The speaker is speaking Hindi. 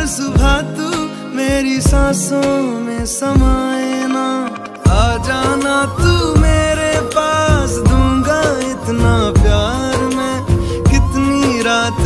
हर सुबह तू मेरी सांसों में समाए ना। आ जाना तू मेरे पास, दूँगा इतना प्यार मैं। कितनी रात